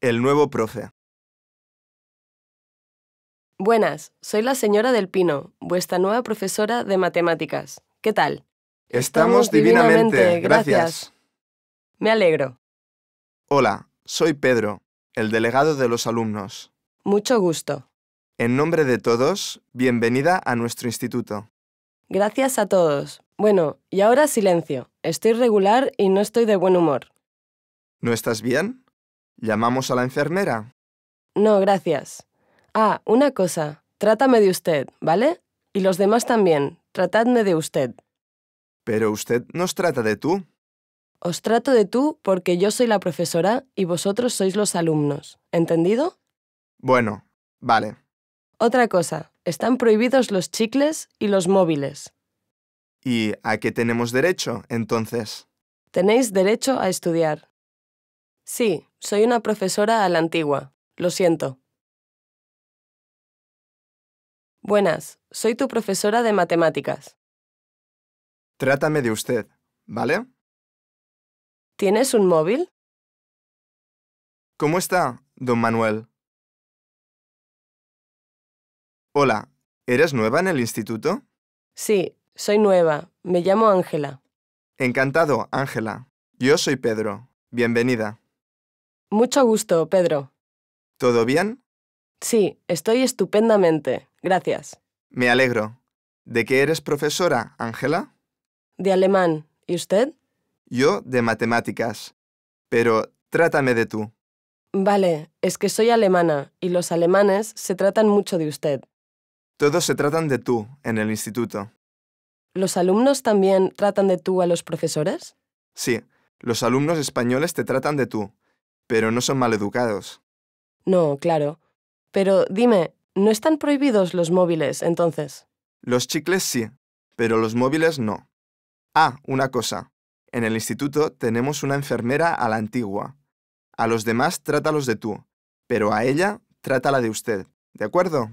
El nuevo profe. Buenas, soy la señora del Pino, vuestra nueva profesora de matemáticas. ¿Qué tal? Estamos divinamente, gracias. Me alegro. Hola, soy Pedro, el delegado de los alumnos. Mucho gusto. En nombre de todos, bienvenida a nuestro instituto. Gracias a todos. Bueno, y ahora silencio. Estoy regular y no estoy de buen humor. ¿No estás bien? ¿Llamamos a la enfermera? No, gracias. Ah, una cosa. Trátame de usted, ¿vale? Y los demás también. Tratadme de usted. Pero usted nos trata de tú. Os trato de tú porque yo soy la profesora y vosotros sois los alumnos. ¿Entendido? Bueno, vale. Otra cosa. Están prohibidos los chicles y los móviles. ¿Y a qué tenemos derecho, entonces? Tenéis derecho a estudiar. Sí, soy una profesora a la antigua. Lo siento. Buenas, soy tu profesora de matemáticas. Trátame de usted, ¿vale? ¿Tienes un móvil? ¿Cómo está, don Manuel? Hola, ¿eres nueva en el instituto? Sí, soy nueva. Me llamo Ángela. Encantado, Ángela. Yo soy Pedro. Bienvenida. Mucho gusto, Pedro. ¿Todo bien? Sí, estoy estupendamente. Gracias. Me alegro. ¿De qué eres profesora, Ángela? De alemán. ¿Y usted? Yo de matemáticas. Pero trátame de tú. Vale, es que soy alemana y los alemanes se tratan mucho de usted. Todos se tratan de tú en el instituto. ¿Los alumnos también tratan de tú a los profesores? Sí, los alumnos españoles te tratan de tú, pero no son maleducados. No, claro. Pero dime, ¿no están prohibidos los móviles entonces? Los chicles sí, pero los móviles no. Ah, una cosa. En el instituto tenemos una enfermera a la antigua. A los demás trátalos de tú, pero a ella trátala de usted. ¿De acuerdo?